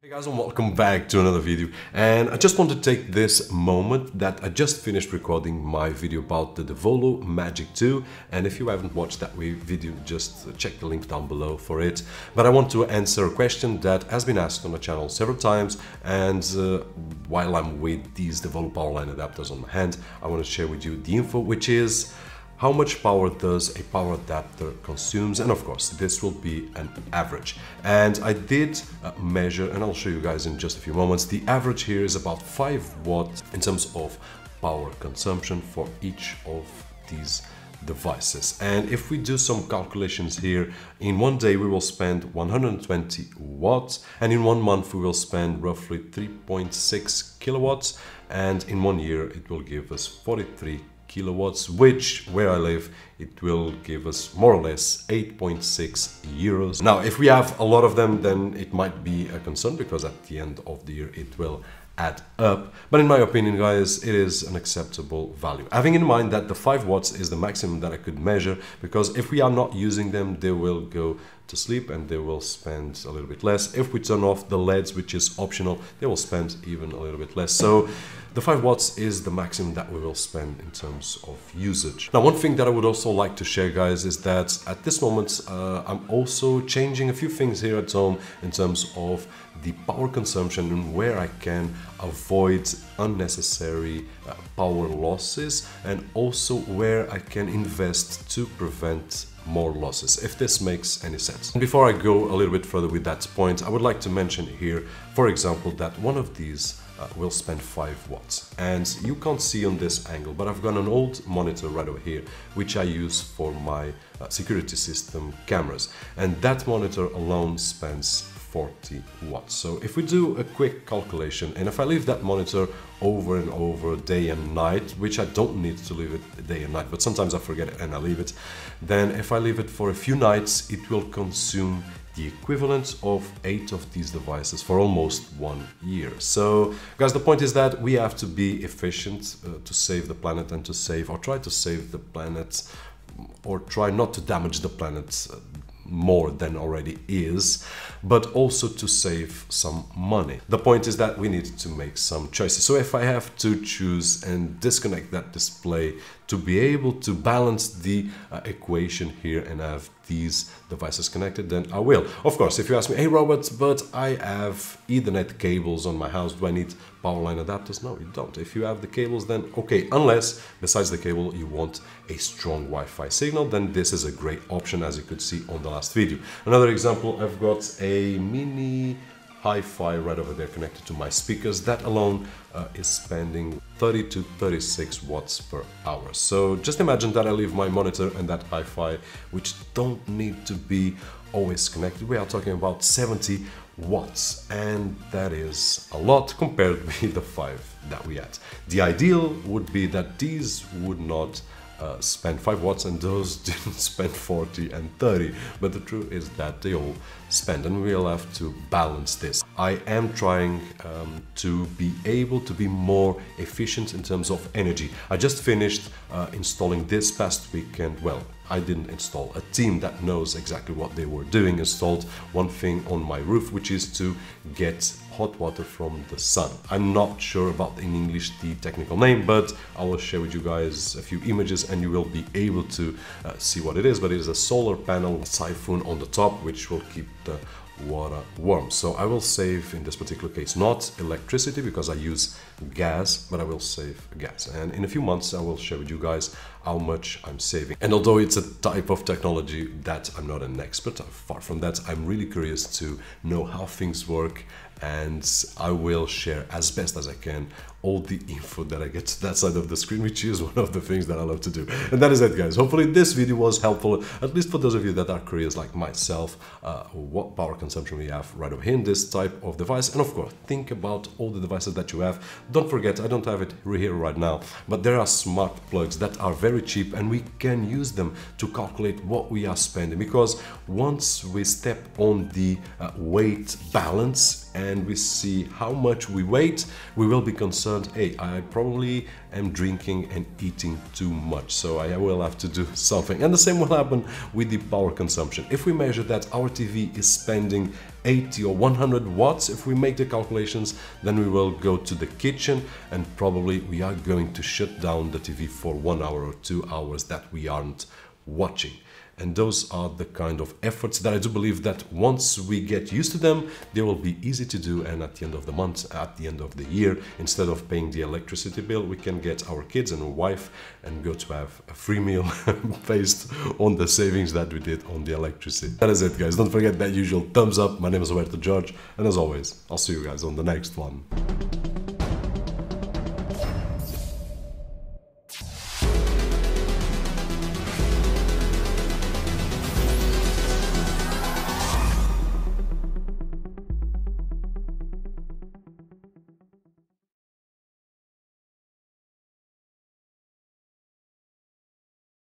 Hey guys and welcome back to another video. And I just want to take this moment that I just finished recording my video about the Devolo Magic 2 and if you haven't watched that video just check the link down below for it. But I want to answer a question that has been asked on the channel several times. And uh, while I'm with these Devolo Powerline adapters on my hand I want to share with you the info which is how much power does a power adapter consumes? And of course this will be an average. And I did uh, measure and I'll show you guys in just a few moments. The average here is about 5 watts in terms of power consumption for each of these devices. And if we do some calculations here in one day we will spend 120 watts and in one month we will spend roughly 3.6 kilowatts and in one year it will give us 43 kilowatts, which where I live, it will give us more or less 8.6 euros. Now, if we have a lot of them, then it might be a concern because at the end of the year it will add up. But in my opinion, guys, it is an acceptable value. Having in mind that the 5 watts is the maximum that I could measure because if we are not using them, they will go to sleep and they will spend a little bit less. If we turn off the LEDs, which is optional, they will spend even a little bit less. So the 5 watts is the maximum that we will spend in terms of usage. Now, one thing that I would also like to share, guys, is that at this moment, uh, I'm also changing a few things here at home in terms of the power consumption and where I can avoid unnecessary uh, power losses and also where I can invest to prevent more losses, if this makes any sense. And before I go a little bit further with that point, I would like to mention here, for example, that one of these uh, will spend 5 watts. And you can't see on this angle, but I've got an old monitor right over here, which I use for my uh, security system cameras. And that monitor alone spends 40 watts. So if we do a quick calculation and if I leave that monitor over and over day and night, which I don't need to leave it day and night, but sometimes I forget it and I leave it, then if I leave it for a few nights, it will consume the equivalent of eight of these devices for almost one year. So guys, the point is that we have to be efficient uh, to save the planet and to save or try to save the planet or try not to damage the planet uh, more than already is, but also to save some money. The point is that we need to make some choices. So if I have to choose and disconnect that display to be able to balance the uh, equation here and have these devices connected, then I will. Of course, if you ask me, hey Robert, but I have Ethernet cables on my house, do I need power line adapters? No, you don't. If you have the cables, then okay, unless besides the cable you want a strong Wi-Fi signal, then this is a great option as you could see on the last video. Another example, I've got a mini hi-fi right over there connected to my speakers. That alone uh, is spending 30 to 36 watts per hour. So just imagine that I leave my monitor and that hi-fi, which don't need to be always connected. We are talking about 70 watts and that is a lot compared with the 5 that we had. The ideal would be that these would not uh, spend 5 watts and those didn't spend 40 and 30 but the truth is that they all spend and we'll have to balance this. I am trying um, to be able to be more efficient in terms of energy. I just finished uh, installing this past weekend, well I didn't install. A team that knows exactly what they were doing installed one thing on my roof, which is to get hot water from the sun. I'm not sure about in English the technical name, but I will share with you guys a few images and you will be able to uh, see what it is. But it is a solar panel siphon on the top, which will keep the water warm. So I will save, in this particular case, not electricity because I use gas, but I will save gas. And in a few months, I will share with you guys how much I'm saving. And although it's a type of technology that I'm not an expert, far from that, I'm really curious to know how things work and I will share as best as I can all the info that I get to that side of the screen, which is one of the things that I love to do. And that is it, guys. Hopefully this video was helpful, at least for those of you that are curious like myself, uh, what power consumption we have right over here in this type of device. And of course, think about all the devices that you have. Don't forget, I don't have it right here right now, but there are smart plugs that are very cheap and we can use them to calculate what we are spending. Because once we step on the uh, weight balance and we see how much we weight, we will be concerned, hey, I probably am drinking and eating too much. So I will have to do something. And the same will happen with the power consumption. If we measure that our TV is spending 80 or 100 watts, if we make the calculations, then we will go to the kitchen and probably we are going to shut down the TV for one hour or two hours that we aren't watching. And those are the kind of efforts that I do believe that once we get used to them, they will be easy to do. And at the end of the month, at the end of the year, instead of paying the electricity bill, we can get our kids and wife and go to have a free meal based on the savings that we did on the electricity. That is it, guys. Don't forget that usual thumbs up. My name is Roberto Jorge, and as always, I'll see you guys on the next one.